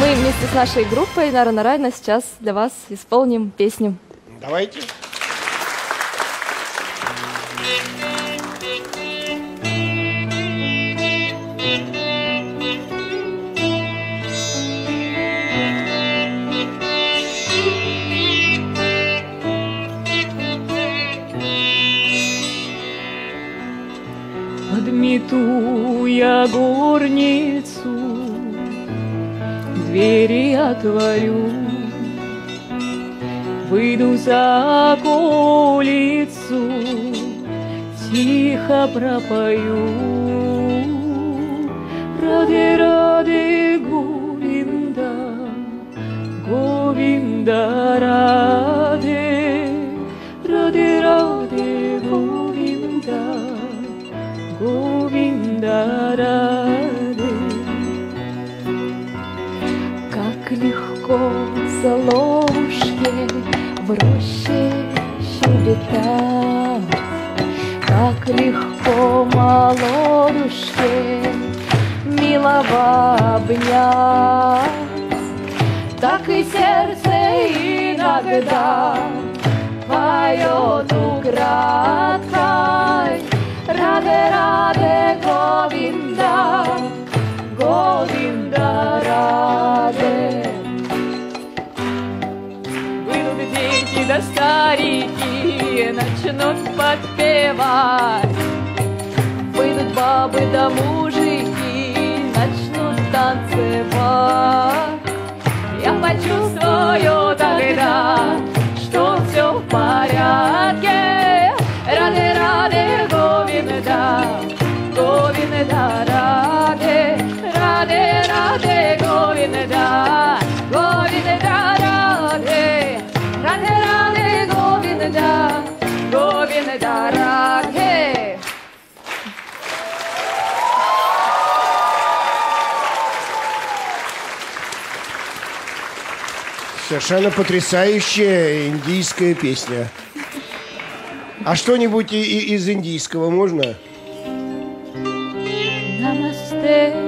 Мы вместе с нашей группой Нара Нарайна сейчас для вас исполним песню. Давайте. Подмету я горницу, двери отворю, Выйду за околицу, тихо пропою. Ради, ради, Говинда, Говинда, ради, ради, ради, Говинда, Говинда, ради. Соловушке в роще щебетать, Как легко молодушке милого обнять, Так и сердце иногда поет украдкой. Раде, старики, начнут подпевать. Выйдут бабы да мужики, начнут танцевать. Я почувствую Говинда, ради. Совершенно потрясающая индийская песня. А что-нибудь из индийского можно? Намасте,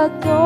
мита